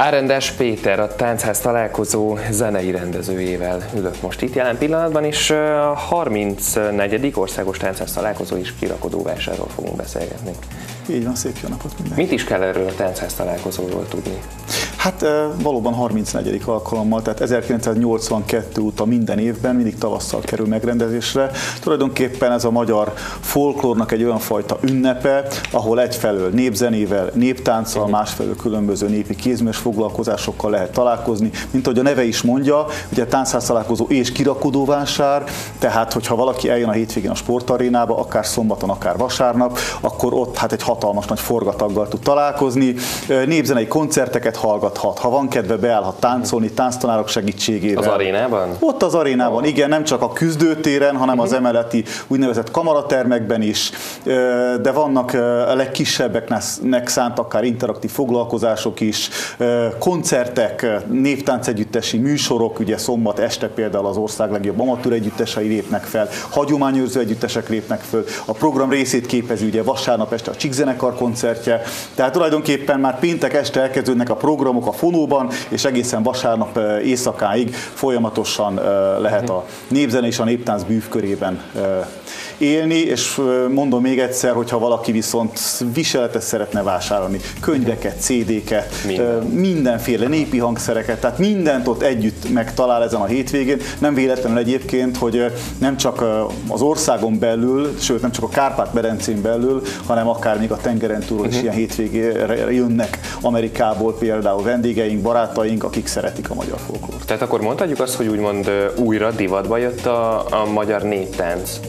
Árendes Péter, a Táncház találkozó zenei rendezőjével ülök most itt jelen pillanatban, és a 34. országos Táncház találkozó is kirakodó vásárról fogunk beszélgetni. Így van, szép jó napot mindenki. Mit is kell erről a Táncház találkozóról tudni? Hát valóban 34. alkalommal, tehát 1982 óta minden évben, mindig tavasszal kerül megrendezésre. Tulajdonképpen ez a magyar folklórnak egy olyan fajta ünnepe, ahol egyfelől népzenével, néptánccal, másfelől különböző népi kézműves foglalkozásokkal lehet találkozni, mint ahogy a neve is mondja, ugye táncház találkozó és kirakodóvásár, tehát hogyha valaki eljön a hétvégén a sportarénába, akár szombaton, akár vasárnap, akkor ott hát egy hatalmas nagy forgataggal tud találkozni, népzenei koncerteket hallgat, hallgathat, ha van kedve beállhat táncolni, tánctanárok segítségével. Az arénában? Ott az arénában, oh. igen, nem csak a küzdőtéren, hanem uh-huh. az mhm. emeleti úgynevezett kamaratermekben is, de vannak a legkisebbeknek szánt akár interaktív foglalkozások is, koncertek, néptánc együttesi műsorok, ugye szombat este például az ország legjobb amatőr együttesei lépnek fel, hagyományőrző együttesek lépnek föl, a program részét képezi ugye vasárnap este a Csíkzenekar koncertje, tehát tulajdonképpen már péntek este elkezdődnek a programok, programok a fonóban, és egészen vasárnap éjszakáig folyamatosan lehet a népzene és a néptánc bűvkörében élni, és mondom még egyszer, hogyha valaki viszont viseletet szeretne vásárolni, könyveket, CD-ket, Minden. mindenféle népi hangszereket, tehát mindent ott együtt megtalál ezen a hétvégén. Nem véletlenül egyébként, hogy nem csak az országon belül, sőt nem csak a Kárpát-Berencén belül, hanem akár még a tengeren túlról is uh-huh. ilyen hétvégére jönnek Amerikából például vendégeink, barátaink, akik szeretik a magyar folklórt. Tehát akkor mondhatjuk azt, hogy úgymond újra divatba jött a, a magyar néptánc.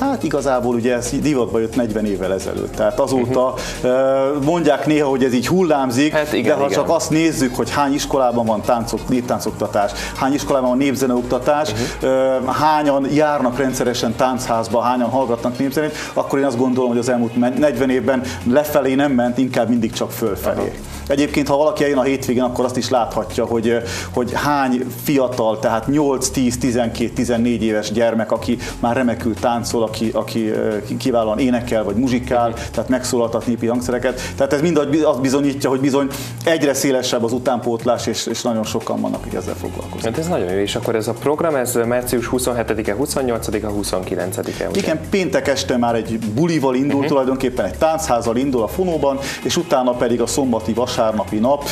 Hát igazából ugye ez divatba jött 40 évvel ezelőtt. Tehát azóta uh-huh. mondják néha, hogy ez így hullámzik, hát igen, de ha igen. csak azt nézzük, hogy hány iskolában van táncok, néptáncoktatás, hány iskolában van népzeneoktatás, uh-huh. hányan járnak rendszeresen táncházba, hányan hallgatnak népzenét, akkor én azt gondolom, hogy az elmúlt 40 évben lefelé nem ment, inkább mindig csak fölfelé. Uh-huh. Egyébként, ha valaki eljön a hétvégén, akkor azt is láthatja, hogy, hogy hány fiatal, tehát 8, 10, 12, 14 éves gyermek, aki már remekül táncol, aki, aki kiválóan énekel vagy muzsikál, uh-huh. tehát megszólaltat népi hangszereket. Tehát ez mind azt bizonyítja, hogy bizony egyre szélesebb az utánpótlás, és, és nagyon sokan vannak, akik ezzel foglalkoznak. Hát ez nagyon jó, és akkor ez a program, ez március 27-e, 28-a, 29-e. Igen, péntek este már egy bulival indul, uh-huh. tulajdonképpen egy táncházal indul a Fonóban, és utána pedig a szombati vasárnapi nap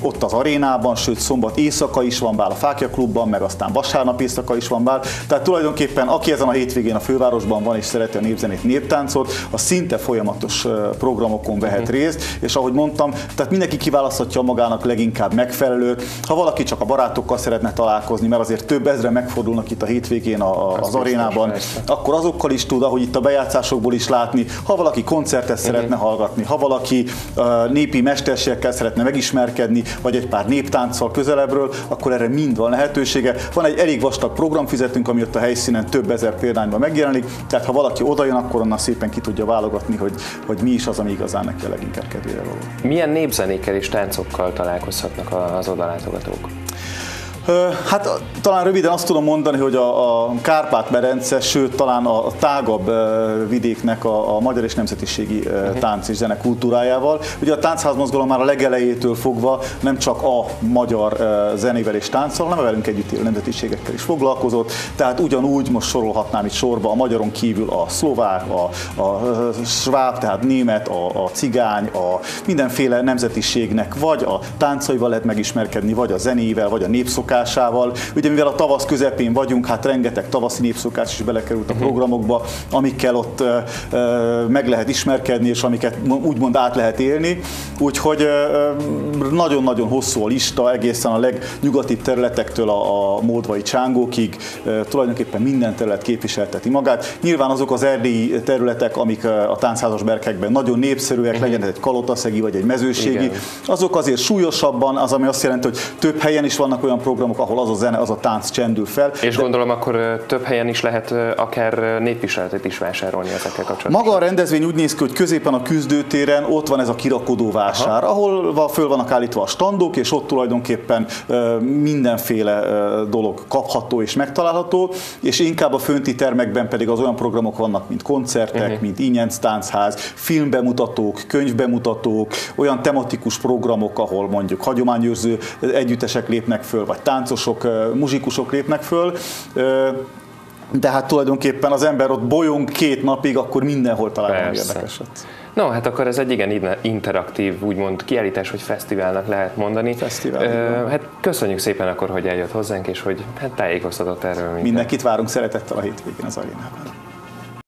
ott az arénában, sőt szombat éjszaka is van bár a Fákja klubban, meg aztán vasárnap éjszaka is van bár. Tehát tulajdonképpen aki ezen a hétvégén a főváros városban van és szereti a népzenét, néptáncot, a szinte folyamatos programokon vehet uh-huh. részt, és ahogy mondtam, tehát mindenki kiválaszthatja magának leginkább megfelelőt. Ha valaki csak a barátokkal szeretne találkozni, mert azért több ezre megfordulnak itt a hétvégén a, az arénában, akkor azokkal is tud, ahogy itt a bejátszásokból is látni, ha valaki koncertet uh-huh. szeretne hallgatni, ha valaki uh, népi mesterségekkel szeretne megismerkedni, vagy egy pár néptánccal közelebbről, akkor erre mind van lehetősége. Van egy elég vastag programfizetünk, ami ott a helyszínen több ezer példányban megjelenik, tehát ha valaki odajön, akkor onnan szépen ki tudja válogatni, hogy, hogy mi is az, ami igazán neki a leginkább kedvére való. Milyen népzenékkel és táncokkal találkozhatnak az odalátogatók? Hát talán röviden azt tudom mondani, hogy a, a Kárpát-medence, sőt talán a, tágabb vidéknek a, a magyar és nemzetiségi uh-huh. tánc és zene kultúrájával. Ugye a táncházmozgalom már a legelejétől fogva nem csak a magyar zenével és tánccal, hanem velünk együtt élő nemzetiségekkel is foglalkozott. Tehát ugyanúgy most sorolhatnám itt sorba a magyaron kívül a szlovák, a, a sváb, tehát német, a, a cigány, a mindenféle nemzetiségnek vagy a táncaival lehet megismerkedni, vagy a zenével, vagy a népszokásával, népszokásával. Ugye mivel a tavasz közepén vagyunk, hát rengeteg tavaszi népszokás is belekerült a mhm. programokba, amikkel ott meg lehet ismerkedni, és amiket úgymond át lehet élni. Úgyhogy nagyon-nagyon hosszú a lista, egészen a legnyugatibb területektől a, a moldvai csángókig, tulajdonképpen minden terület képviselteti magát. Nyilván azok az erdélyi területek, amik a táncházas berkekben nagyon népszerűek, uh-huh. legyen egy kalotaszegi vagy egy mezőségi, Igen. azok azért súlyosabban, az ami azt jelenti, hogy több helyen is vannak olyan programok, programok, ahol az a zene, az a tánc csendül fel. És De gondolom akkor több helyen is lehet akár népviseletet is vásárolni ezekkel kapcsolatban. Maga a rendezvény úgy néz ki, hogy középen a küzdőtéren ott van ez a kirakodó vásár, Aha. ahol föl vannak állítva a standok, és ott tulajdonképpen mindenféle dolog kapható és megtalálható, és inkább a fönti termekben pedig az olyan programok vannak, mint koncertek, uh-huh. mint Inyenc táncház, filmbemutatók, könyvbemutatók, olyan tematikus programok, ahol mondjuk hagyományőrző együttesek lépnek föl, vagy táncosok, muzsikusok lépnek föl de hát tulajdonképpen az ember ott bolyong két napig, akkor mindenhol talál valami érdekeset. No, hát akkor ez egy igen interaktív, úgymond kiállítás, vagy fesztiválnak lehet mondani. Fesztivál. Ö, hát köszönjük szépen akkor, hogy eljött hozzánk, és hogy hát tájékoztatott erről minket. Mindenkit várunk szeretettel a hétvégén az arénában.